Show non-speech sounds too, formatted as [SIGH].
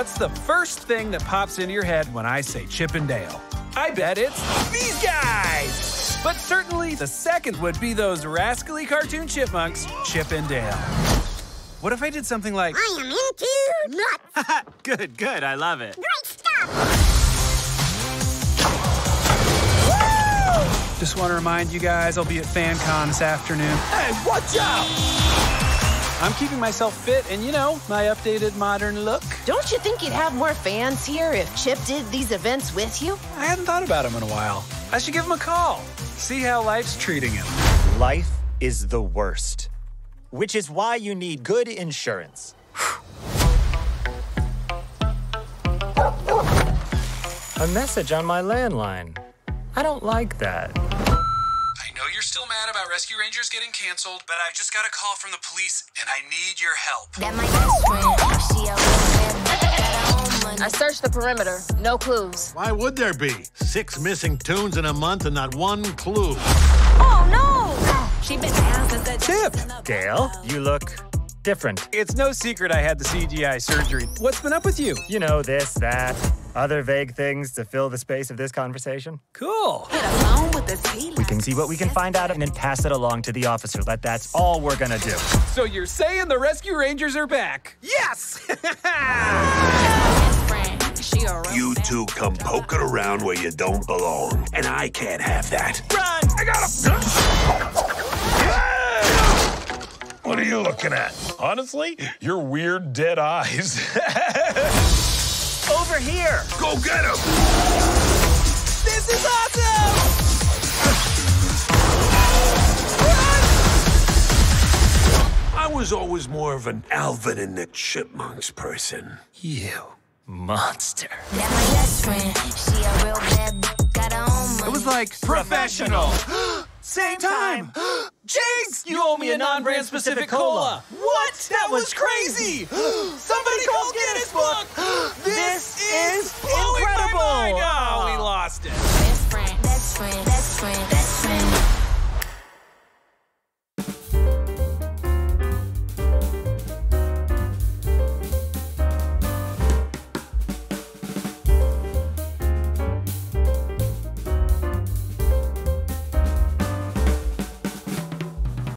What's the first thing that pops into your head when I say Chip and Dale? I bet it's these guys! But certainly the second would be those rascally cartoon chipmunks, Chip and Dale. What if I did something like, I am into nuts. [LAUGHS] good, good, I love it. Great stuff. Just want to remind you guys I'll be at FanCon this afternoon. Hey, watch out! I'm keeping myself fit and, you know, my updated modern look. Don't you think you'd have more fans here if Chip did these events with you? I hadn't thought about him in a while. I should give him a call, see how life's treating him. Life is the worst, which is why you need good insurance. [SIGHS] A message on my landline. I don't like that. I know you're still mad about Rescue Rangers getting canceled, but I've just got a call from the police and I need your help. That my best friend. She a real bad bitch, got her own money. I searched the perimeter. No clues. Why would there be? Six missing tunes in a month and not one clue. Oh no! She been down since the Chip! Dale, you look different. It's no secret I had the CGI surgery. What's been up with you? You know, this, that, other vague things to fill the space of this conversation. Cool. alone with the tea. We can see what we can find out and then pass it along to the officer. That that's all we're gonna do. So you're saying the Rescue Rangers are back? Yes! She a real You two come poking around where you don't belong, and I can't have that. Run! I got him! What are you looking at? Honestly, your weird dead eyes. [LAUGHS] Over here! Go get him! This is awesome! I was always more of an Alvin and the Chipmunks person. You monster. My best friend. She a real bad got her own money. It was like professional. [GASPS] Same time! Jinx, you owe me a non-brand specific cola. What? That was crazy! [GASPS] friend.